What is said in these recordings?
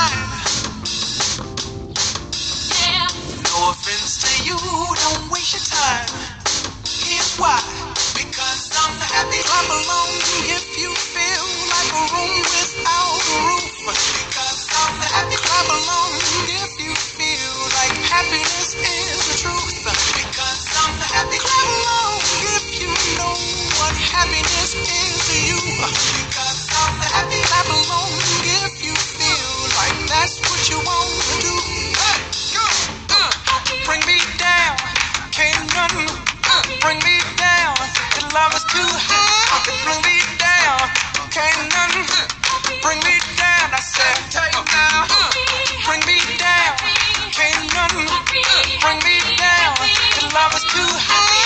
time. Yeah. No offense to you, don't waste your time. love is too high. It bring me down. Can't nothing bring me down. I said, take now. Bring me down. Can't nothing bring me down. Your love is too high.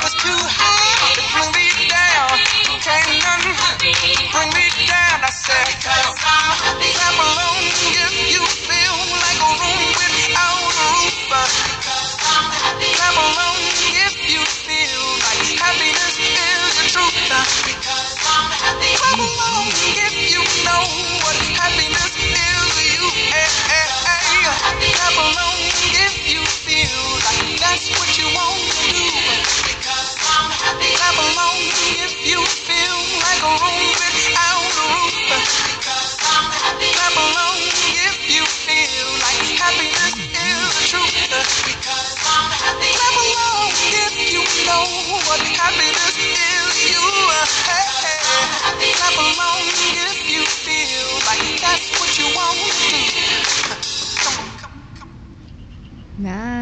It was too hot. what happiness is you. Hey, hey. Clap along if you feel like that's what you want to do. Come on, come on, come on.